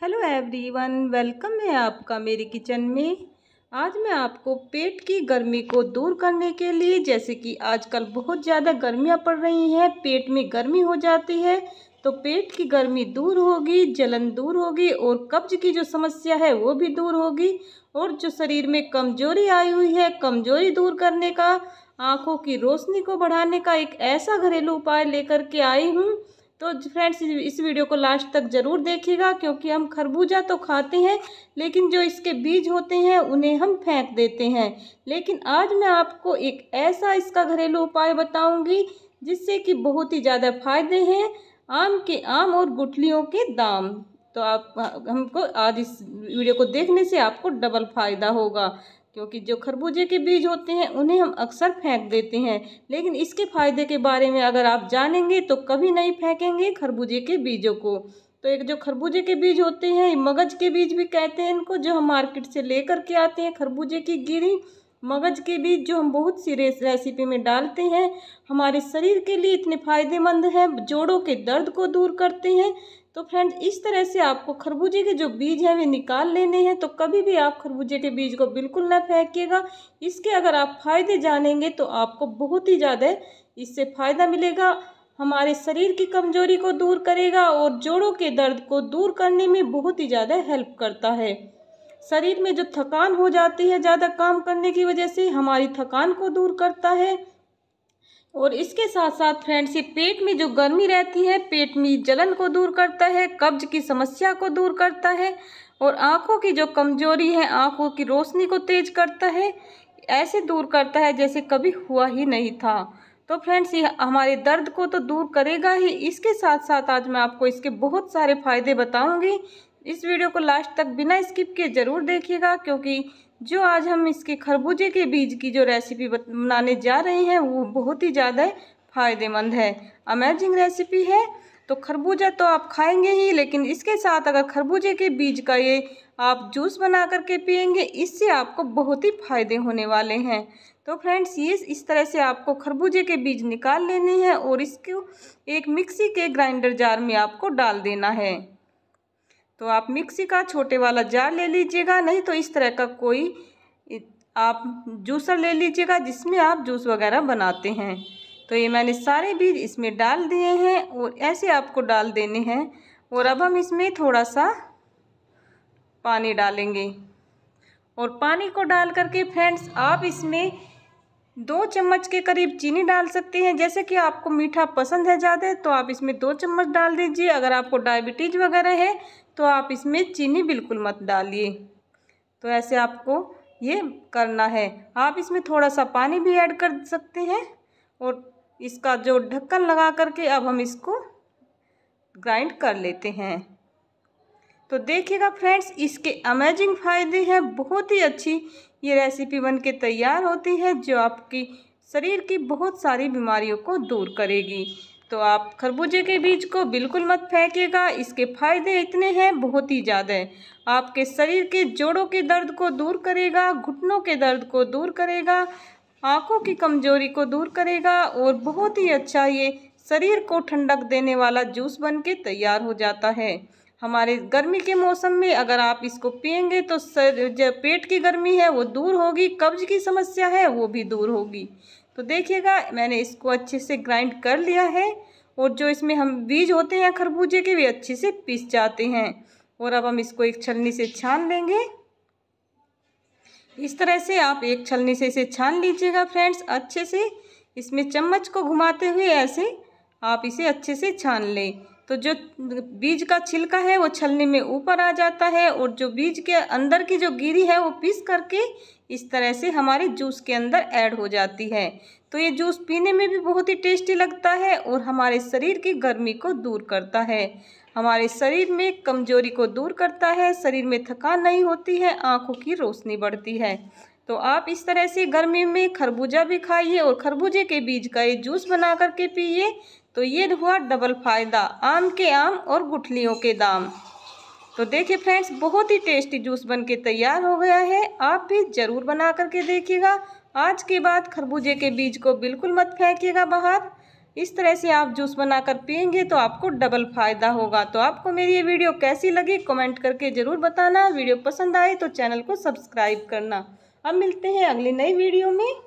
Hello everyone, welcome है आपका मेरे किचन में। आज मैं आपको पेट की गर्मी को दूर करने के लिए, जैसे कि आजकल बहुत ज़्यादा गर्मियाँ पड़ रही हैं, पेट में गर्मी हो जाती है तो पेट की गर्मी दूर होगी, जलन दूर होगी और कब्ज की जो समस्या है वो भी दूर होगी और जो शरीर में कमज़ोरी आई हुई है, कमज़ोरी दूर करने का, आँखों की रोशनी को बढ़ाने का एक ऐसा घरेलू उपाय लेकर के आई हूँ तो फ्रेंड्स इस वीडियो को लास्ट तक ज़रूर देखिएगा, क्योंकि हम खरबूजा तो खाते हैं, लेकिन जो इसके बीज होते हैं, उन्हें हम फेंक देते हैं। लेकिन आज मैं आपको एक ऐसा इसका घरेलू उपाय बताऊँगी, जिससे कि बहुत ही ज़्यादा फ़ायदे हैं, आम के आम और गुठलियों के दाम। तो आप, हमको आज इस वीडियो को देखने से आपको डबल फ़ायदा होगा। क्योंकि जो खरबूजे के बीज होते हैं, उन्हें हम अक्सर फेंक देते हैं। लेकिन इसके फ़ायदे के बारे में अगर आप जानेंगे तो कभी नहीं फेंकेंगे खरबूजे के बीजों को। तो एक जो खरबूजे के बीज होते हैं, मगज के बीज भी कहते हैं इनको, जो हम मार्केट से लेकर के आते हैं खरबूजे की गिरी। मगज के बीज जो हम बहुत सी रेसिपी में डालते हैं, हमारे शरीर के लिए इतने फ़ायदेमंद हैं, जोड़ों के दर्द को दूर करते हैं। तो फ्रेंड्स, इस तरह से आपको खरबूजे के जो बीज हैं, वे निकाल लेने हैं तो कभी भी आप खरबूजे के बीज को बिल्कुल ना फेंकिएगा। इसके अगर आप फ़ायदे जानेंगे तो आपको बहुत ही ज़्यादा इससे फ़ायदा मिलेगा। हमारे शरीर की कमज़ोरी को दूर करेगा और जोड़ों के दर्द को दूर करने में बहुत ही ज़्यादा हेल्प करता है। शरीर में जो थकान हो जाती है, ज़्यादा काम करने की वजह से हमारी थकान को दूर करता है। और इसके साथ साथ फ्रेंड्स, ये पेट में जो गर्मी रहती है, पेट में जलन को दूर करता है, कब्ज की समस्या को दूर करता है और आँखों की जो कमज़ोरी है, आँखों की रोशनी को तेज करता है, ऐसे दूर करता है जैसे कभी हुआ ही नहीं था। तो फ्रेंड्स, ये हमारे दर्द को तो दूर करेगा ही। इसके साथ साथ आज मैं आपको इसके बहुत सारे फ़ायदे बताऊँगी। इस वीडियो को लास्ट तक बिना स्किप किए ज़रूर देखिएगा, क्योंकि जो आज हम इसके खरबूजे के बीज की जो रेसिपी बनाने जा रहे हैं, वो बहुत ही ज़्यादा फ़ायदेमंद है। अमेजिंग रेसिपी है। तो खरबूजा तो आप खाएँगे ही, लेकिन इसके साथ अगर खरबूजे के बीज का ये आप जूस बना करके पियेंगे इससे आपको बहुत ही फ़ायदे होने वाले हैं। तो फ्रेंड्स ये इस तरह से आपको खरबूजे के बीज निकाल लेने हैं और इसको एक मिक्सी के ग्राइंडर जार में आपको डाल देना है। तो आप मिक्सी का छोटे वाला जार ले लीजिएगा, नहीं तो इस तरह का कोई आप जूसर ले लीजिएगा जिसमें आप जूस वगैरह बनाते हैं। तो ये मैंने सारे बीज इसमें डाल दिए हैं और ऐसे आपको डाल देने हैं और अब हम इसमें थोड़ा सा पानी डालेंगे। और पानी को डाल करके फ्रेंड्स आप इसमें दो चम्मच के करीब चीनी डाल सकते हैं। जैसे कि आपको मीठा पसंद है ज़्यादा तो आप इसमें दो चम्मच डाल दीजिए। अगर आपको डायबिटीज़ वगैरह है तो आप इसमें चीनी बिल्कुल मत डालिए। तो ऐसे आपको ये करना है। आप इसमें थोड़ा सा पानी भी ऐड कर सकते हैं और इसका जो ढक्कन लगा करके अब हम इसको ग्राइंड कर लेते हैं। तो देखिएगा फ्रेंड्स, इसके अमेजिंग फ़ायदे हैं, बहुत ही अच्छी ये रेसिपी बन के तैयार होती है, जो आपकी शरीर की बहुत सारी बीमारियों को दूर करेगी। तो आप खरबूजे के बीज को बिल्कुल मत फेंकिएगा। इसके फ़ायदे इतने हैं, बहुत ही ज़्यादा आपके शरीर के जोड़ों के दर्द को दूर करेगा, घुटनों के दर्द को दूर करेगा, आँखों की कमज़ोरी को दूर करेगा और बहुत ही अच्छा ये शरीर को ठंडक देने वाला जूस बन के तैयार हो जाता है। हमारे गर्मी के मौसम में अगर आप इसको पियेंगे तो सर जो पेट की गर्मी है वो दूर होगी, कब्ज की समस्या है वो भी दूर होगी। तो देखिएगा, मैंने इसको अच्छे से ग्राइंड कर लिया है और जो इसमें हम बीज होते हैं खरबूजे के, वे अच्छे से पीस जाते हैं। और अब हम इसको एक छलनी से छान लेंगे। इस तरह से आप एक छलनी से इसे छान लीजिएगा फ्रेंड्स, अच्छे से। इसमें चम्मच को घुमाते हुए ऐसे आप इसे अच्छे से छान लें। तो जो बीज का छिलका है, वो छलनी में ऊपर आ जाता है और जो बीज के अंदर की जो गिरी है, वो पीस करके इस तरह से हमारे जूस के अंदर ऐड हो जाती है। तो ये जूस पीने में भी बहुत ही टेस्टी लगता है और हमारे शरीर की गर्मी को दूर करता है। हमारे शरीर में कमज़ोरी को दूर करता है, शरीर में थकान नहीं होती है, आँखों की रोशनी बढ़ती है। तो आप इस तरह से गर्मी में खरबूजा भी खाइए और खरबूजे के बीज का ये जूस बना करके पिए तो ये हुआ डबल फ़ायदा, आम के आम और गुठलियों के दाम। तो देखिए फ्रेंड्स बहुत ही टेस्टी जूस बन के तैयार हो गया है। आप भी ज़रूर बना करके देखिएगा। आज के बाद खरबूजे के बीज को बिल्कुल मत फेंकिएगा बाहर। इस तरह से आप जूस बनाकर पियेंगे तो आपको डबल फ़ायदा होगा। तो आपको मेरी ये वीडियो कैसी लगी कमेंट करके ज़रूर बताना। वीडियो पसंद आए तो चैनल को सब्सक्राइब करना। अब मिलते हैं अगली नई वीडियो में।